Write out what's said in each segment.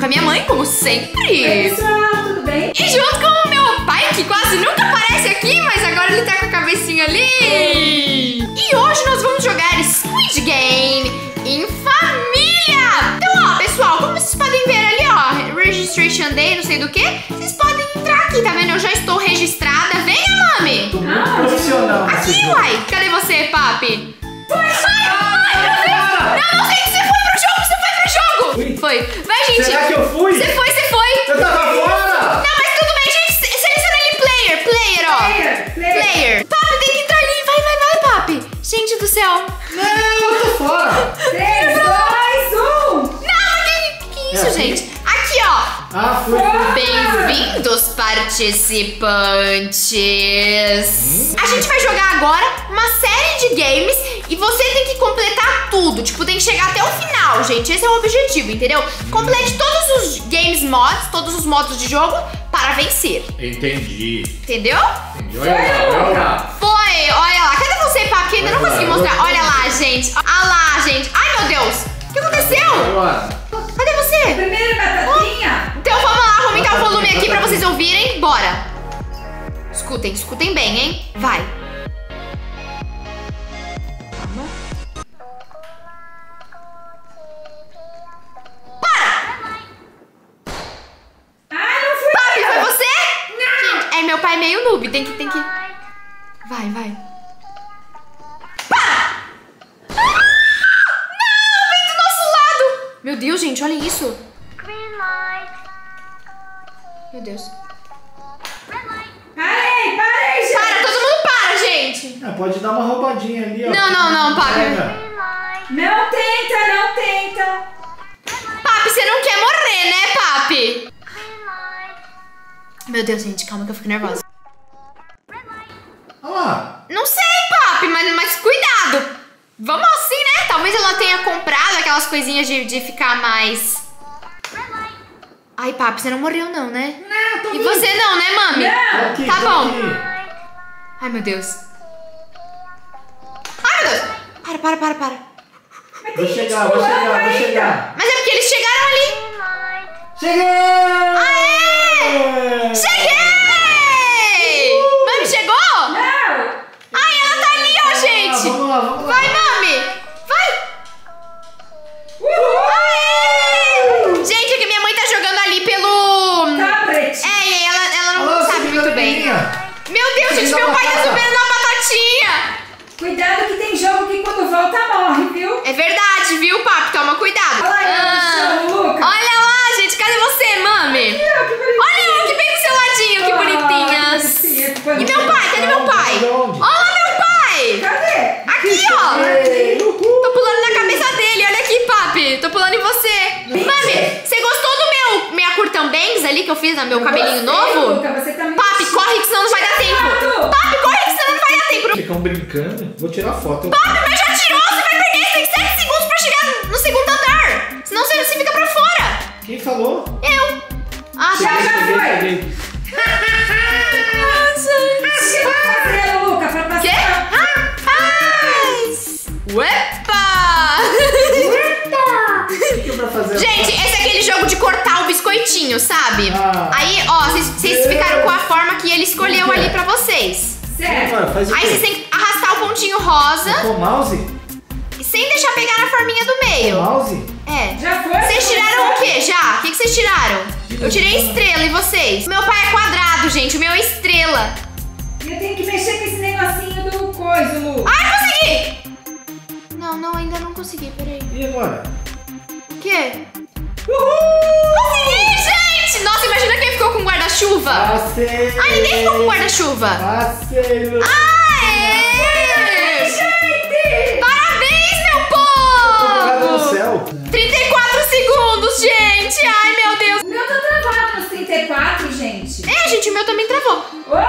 a minha mãe, como Oi, sempre. pessoal, tudo bem? E junto com o meu pai, que quase nunca aparece aqui, mas agora ele tá com a cabecinha ali. E hoje nós vamos jogar Squid Game em família. Então, ó, pessoal, como vocês podem ver ali, ó, Registration Day, não sei do que, vocês podem entrar aqui, tá vendo? Eu já estou registrada. Venha, mami. Tô muito Ah, profissional Aqui, uai. Cadê gente. Será que eu fui? Você foi, você foi. Eu tava fora! Não, mas tudo bem, gente. Se- Seleciona ali player, player, ó. Player, player. Player. Papi, tem que entrar ali. Vai, vai, vai, papi. Gente do céu. Não, eu tô fora! 3, 2, 1. Não, que, que isso, É assim? gente? Aqui, ó. Ah, fui. Bem-vindos, participantes! A gente vai jogar agora uma série de games e você tem que completar tudo. Tipo, tem que chegar até o final, gente. Esse é o objetivo, entendeu? Complete todos os games mods, todos os modos de jogo para vencer. Entendi. Entendeu? Entendi. Olha lá, olha lá. Foi! Olha lá. Cadê você? Que ainda não consegui mostrar. olha lá, gente. Olha lá, gente. Ai, meu Deus. O que aconteceu? Cadê você? Primeiro, batatinha. Então vamos lá, aumentar o volume aqui pra vocês ouvirem. Bora! Escutem, escutem bem, hein? Vai! Meu pai é meio noob, tem que, tem que... Vai, vai. Para! Ah! Não, vem do nosso lado! Meu Deus, gente, olha isso. Meu Deus. Parei, parei, gente. Para, todo mundo para, gente! Ah, pode dar uma roubadinha ali, ó. Não, não, não. Pega. Não tenta, não tenta. Meu Deus, gente, calma que eu fico nervosa. Olha lá. Não sei, papi, mas, mas cuidado. Vamos assim, né? Talvez ela tenha comprado aquelas coisinhas de, de ficar mais... Ai, papi, você não morreu não, né? Não, tô E vivo. você não, né, mami? Não. Tô aqui, Tá bom. aqui. Ai, meu Deus. Ai, meu Deus. Para, para, para, para. Vou chegar, vou chegar, vou chegar. Mas é porque eles chegaram ali. Cheguei! Aê! Cheguei! Mami, chegou? Não. Ai, ela tá ali, ó, gente. vamos lá, vamos lá. Vai, mami! Vai! Uhul. Aê! Gente, é que minha mãe tá jogando ali pelo. Tablet. É, e ela, ela não lá, sabe muito bem. menininha. Meu Deus, gente, meu pai tá batata. subindo na batatinha! Cuidado que tem jogo que quando volta morre, viu? É verdade, viu, papi? Toma cuidado. Olha aí, Ah, o Luca. olha lá, gente, cadê você, mami? Que bonitinho. Olha que bem do seu ladinho, que Ah, bonitinhas. que bonitinha. E meu pai? Cadê meu pai? Onde? Olha lá, meu pai! Cadê? Aqui, ó! Ei, uhul. Tô pulando na cabeça dele, olha aqui, papi. Tô pulando em você. Mami, você gostou do meu minha curtão bangs ali que eu fiz no meu cabelinho Gostei, novo? Luca, você tá Papi, corre que senão não vai dar tempo. Foto. Papi, corre que senão não vai dar tempo. Ficam brincando. Vou tirar foto. Papi, mas já tirou, você vai perder. Você tem 7 segundos pra chegar no segundo andar. Senão você, você fica pra fora. Quem falou? Eu. Ah, Já, tá. já foi. Nossa. Fazendo, Luca, pra passar? Quê? Rapaz! Uepa! O que que é pra fazer? Gente, esse é aquele jogo de cortar sabe? Ah. Aí, ó, vocês- ficaram com a forma que ele escolheu ali pra vocês. Certo. Aí vocês têm que arrastar o pontinho rosa Com o mouse? sem deixar pegar na forminha do Com o meio. mouse? É. Já foi? Vocês tiraram o quê já? O que que vocês tiraram? Eu tirei estrela e vocês? O meu pai é quadrado, gente. O meu é estrela. Eu tenho que mexer com esse negocinho do coisa, Lu. Ai, consegui! Não, não, ainda não consegui. Peraí. E agora? O quê? Consegui, gente! Nossa, imagina quem ficou com guarda-chuva. Passei! Ai, ninguém ficou com guarda-chuva. Passei, Lu. Aê! Gente! Parabéns, meu povo! céu. 34 segundos, gente! Ai, meu Deus! O meu tá travado nos 34, gente. É, gente, o meu também travou. Oh, Aê!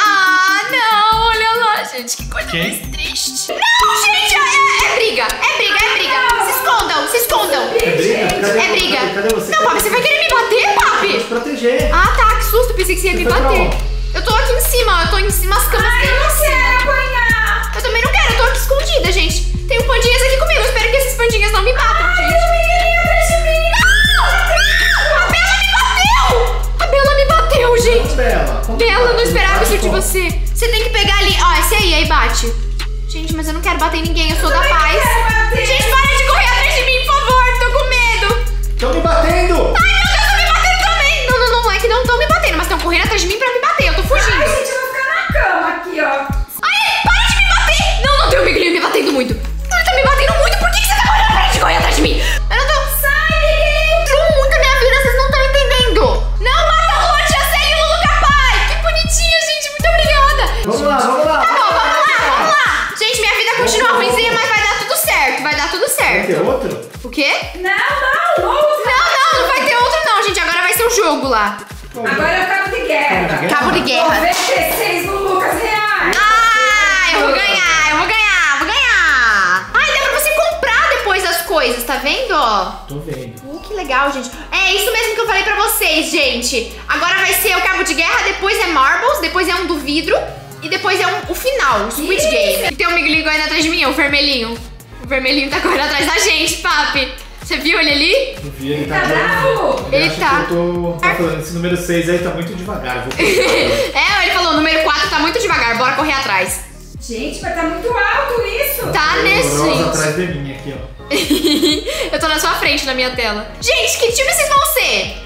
Ah, não! Olha lá, gente, que coisa Quem? mais triste. Não, gente, é, é briga, é briga, é briga escondam, se escondam. É briga? Cadê, é briga. Cadê, você? Não, Papi, você vai querer me bater, Papi? Vou te proteger. Ah, tá, que susto. Pensei que você ia você me bater. Eu tô aqui em cima, eu tô em cima, as camas Ai, eu não assim, quero apanhar. Eu também não quero, eu tô aqui escondida, gente. Tem um pandinhas aqui comigo, eu espero que esses pandinhas não me batam, Ai, gente. gente. Bela, Bela não esperava isso de você. Você tem que pegar ali. Ó, esse aí, aí bate. Gente, mas eu não quero bater em ninguém, eu sou eu da paz. Gente, para de Estão me batendo! Ai, meu Deus, tô me batendo também. Não, não, não, é que não estão me batendo, mas estão correndo atrás de mim pra me bater. Eu tô fugindo. Ai, gente, eu vou ficar na cama aqui, ó. Ai, para de me bater! Não, não tem um miguelinho me batendo muito. Ele tá me batendo muito, por que que você tá correndo atrás de correr atrás de mim? Ó? Tô vendo. Uh, que legal, gente. É isso mesmo que eu falei pra vocês, gente. Agora vai ser o cabo de guerra, depois é marbles, depois é um do vidro e depois é um, o final, o Squid. Game. E tem um miguelinho correndo atrás de mim, o vermelhinho. O vermelhinho tá correndo atrás da gente, papi. Você viu ele ali? Eu vi, ele Tá tá bravo? Ele tá. que eu tô... Tá falando, esse número 6 aí tá muito devagar. Vou. É, ele falou, número 4 tá muito devagar, bora correr atrás. Gente, mas tá muito alto isso. Tá, né, gente? atrás de mim aqui, ó. eu tô na sua frente, na minha tela. Gente, que time vocês vão ser?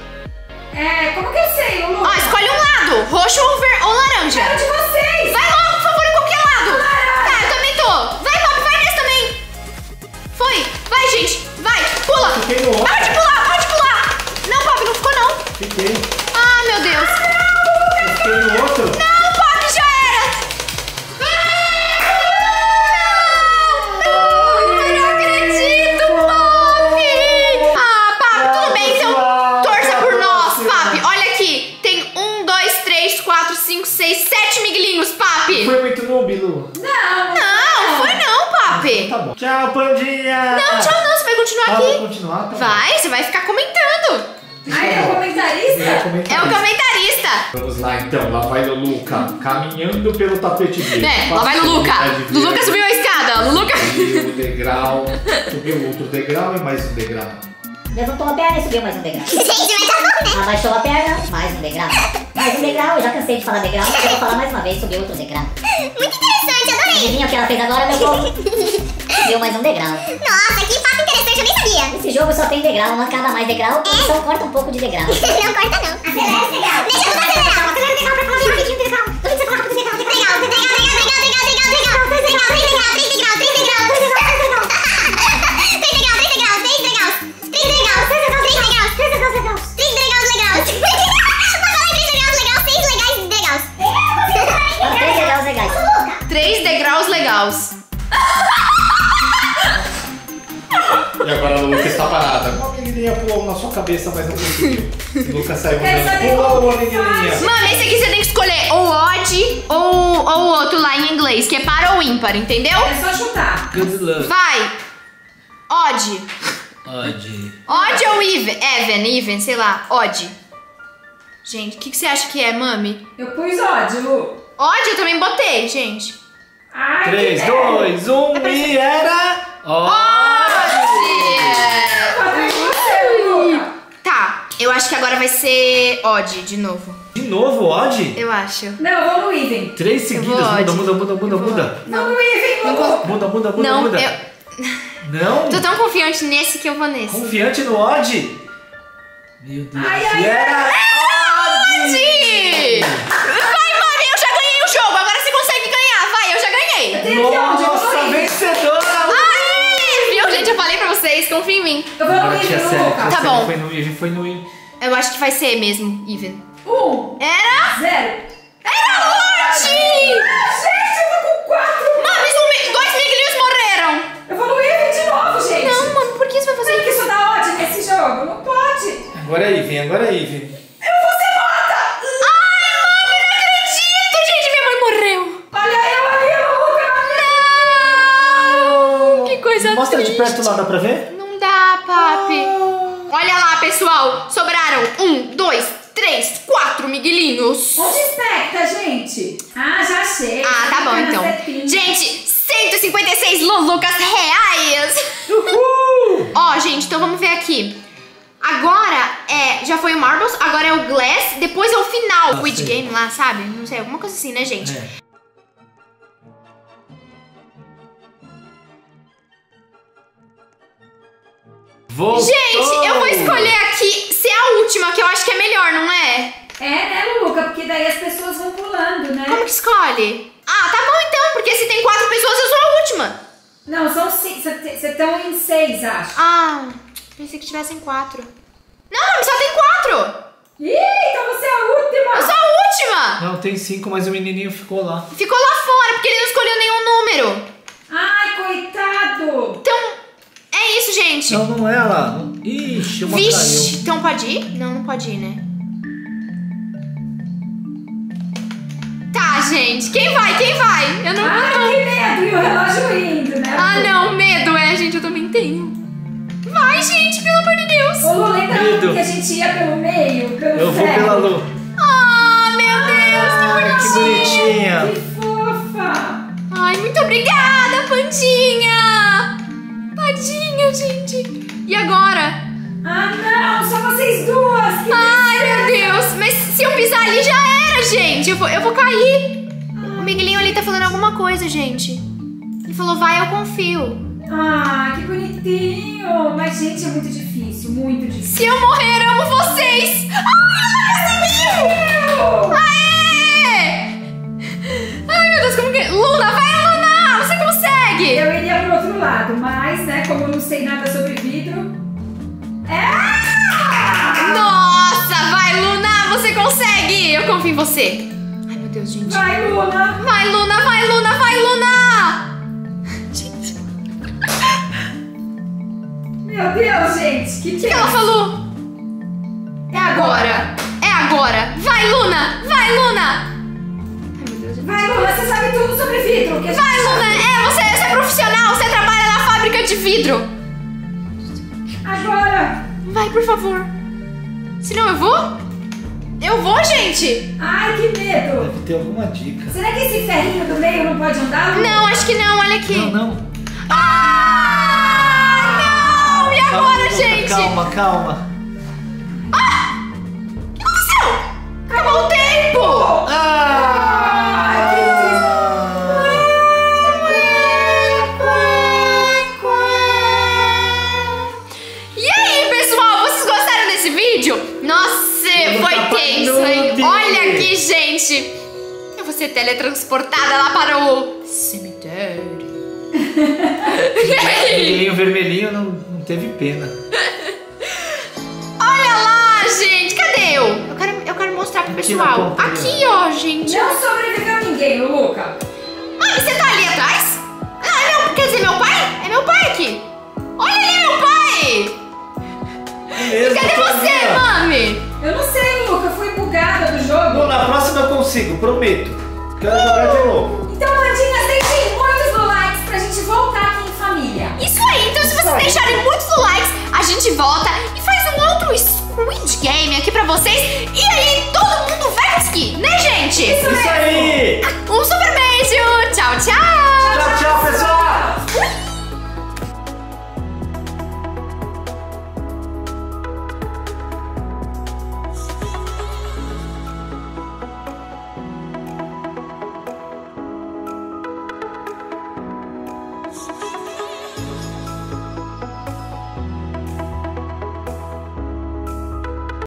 É, como que eu sei, Lulu? Ó, escolhe um lado, roxo ou, ver... ou laranja. Quero de vocês. Vai logo, por favor, em qualquer lado. Laranja. Tá, eu também tô. Vai, papo, vai nesse também. Foi. Vai, gente. Vai, pula. Fiquei no outro. Para de pular, para de pular. Não, papo, não ficou não. Fiquei. Ah, meu Deus. Eu fiquei no outro. Tchau, Pandinha. Não, tchau não, você vai continuar Ah, vou aqui. continuar? Tá bom. Vai, você vai ficar comentando. Ai, é o comentarista? é comentarista. É o comentarista. Vamos lá então, lá vai Luluca, caminhando pelo tapete verde. É, lá vai o Luca. O Luca subiu a escada. O Luca. Subiu o degrau, subiu outro degrau e mais um degrau. Levantou a perna e subiu mais um degrau. Gente, mas tá bom, né? Abaixou a perna, mais um degrau. Mais um degrau, eu já cansei de falar degrau, eu vou falar mais uma vez, subiu outro degrau. Muito interessante, adorei. Adivinha o que ela fez agora, meu povo? Subiu mais um degrau. Nossa, que papo interessante, eu nem sabia. Esse jogo só tem degrau, uma cada mais degrau, então corta um pouco de degrau. Não corta, não. Agora a Luca está parada. Uma amiguinha pulou na sua cabeça, mas não conseguiu. Lucas saiu andando. Pulou, como amiguinha. Mano, esse aqui você tem que escolher ou odd ou, ou o outro lá em inglês, que é par ou ímpar, entendeu? É só chutar. Good luck. Vai. Odd. Odd. Odd ou even? Even, even, sei lá. Odd. Gente, o que, que você acha que é, mami? Eu pus ódio, Lu. Odd eu também botei, gente. Ai, 3, que 2, 1 e era. Odd! Acho que agora vai ser odd de novo. De novo, odd? Eu acho. Não, eu vou no even. Três seguidas. Muda, odd. muda, muda, muda, vou muda. Vou no even, Não, Muda, muda, muda, não muda. eu Não? tô tão confiante nesse que eu vou nesse. Confiante no odd? Meu Deus. Ai, ai, e era. Odd! Sim! Vai, mami, eu já ganhei o jogo. Agora você consegue ganhar. Vai, eu já ganhei. Nossa, no even. vencedora! Ai, viu, gente? Eu falei pra vocês, confia em mim. Eu vou no even, Luca. tia Tá bom. Foi no even, foi no even. Eu acho que vai ser mesmo, even. Um, Era? zero. Era odd! Gente, eu tô com quatro. Um mi- dois miguelinhos morreram. Eu vou no even de novo, gente. Não, mano, por que você vai fazer Tem que isso? isso dá ódio nesse jogo. Não pode. Agora é even, agora é even. Eu vou ser morta. Ai, mami, não acredito. Gente, minha mãe morreu. Olha eu ali, Luca. Não! Que coisa Mostra de triste. perto lá, dá pra ver? Não dá, papi. Lá, pessoal. Sobraram um, dois, três, quatro miguelinhos. Onde expecta, gente? Ah, já achei. Ah, tá bom então. setinha. Gente, 156 Lulucas reais. Uhul! Ó, gente, então vamos ver aqui. Agora é já foi o Marbles, agora é o Glass, depois é o final, Ah, o sei. Game lá, sabe? Não sei, alguma coisa assim, né, gente? É. Voltou! Gente, eu vou escolher aqui ser a última, que eu acho que é melhor, não é? É, né, Luca? Porque daí as pessoas vão pulando, né? Como que escolhe? Ah, tá bom então, porque se tem quatro pessoas, eu sou a última. Não, são cinco. Vocês estão em seis, acho. Ah, pensei que tivessem quatro. Não, só tem quatro. Ih, então você é a última! Eu sou a última. Não, tem cinco, mas o menininho ficou lá. Ficou lá fora, porque ele não escolheu nenhum número. Ai, coitado! Então, é isso, gente. Não, não é lá. Ixi, uma Vixe, caiu. então pode ir? Não, não pode ir, né? Tá, gente. Quem vai? Quem vai? Eu não. Ai, não- que medo! E o relógio indo, né? Ah, não, medo, é, gente, eu também tenho. Vai, gente, pelo amor de Deus. Ô, Lu, lembra que a gente ia pelo meio, pelo Eu vou ferro? pela Lu. Eu cair. O Miguelinho ali tá falando alguma coisa, gente. Ele falou, vai, eu confio. Ah, que bonitinho! Mas, gente, é muito difícil, muito difícil. Se eu morrer, amo vocês. Ai, Luna conseguiu. Aê! Ai, meu Deus, como que... Luna, vai, Luna. Você consegue. Eu iria pro outro lado, mas, né, como eu não sei nada sobre vidro... É! Nossa, vai, Luna, você consegue. Eu confio em você. Deus, gente. Vai, Luna! Vai, Luna, vai, Luna, vai, Luna. Gente, Meu Deus, gente! Que que que ela falou? É agora. É agora. Vai, Luna, vai, Luna. Vai, Luna, você sabe tudo sobre vidro! Vai, sabe. Luna. É, você, você é profissional. Você trabalha na fábrica de vidro. Agora! Vai, por favor. Senão eu vou? Eu vou, gente. Ai, que medo! Deve ter alguma dica. Será que esse ferrinho do meio não pode andar? Não, acho que não. Olha aqui. Não, não. Ah, não. E agora, Calma, gente? Calma, calma. O que aconteceu? Acabou o tempo. Ah! Teletransportada lá para o cemitério. aí? Vermelhinho, não, não teve pena. Olha lá, gente. Cadê eu? Eu quero, eu quero mostrar pro Aqui pessoal. ponta, Aqui, ó, gente. Não sobreviveu ninguém, Luca! Mami, você tá ali atrás? Ah, é meu, quer dizer, meu pai? É meu pai aqui. Olha ali, meu pai. Mesmo, Cadê você, mami? Eu não sei, Luca, fui bugada do jogo. Lu, na próxima eu consigo, prometo. Quero jogar de novo. Então, Mandinhas, deixem muitos likes pra gente voltar aqui em família. Isso aí, então se vocês deixarem muitos likes, a gente volta e faz um outro Squid Game aqui pra vocês. E aí todo mundo vai conseguir, né, gente? Isso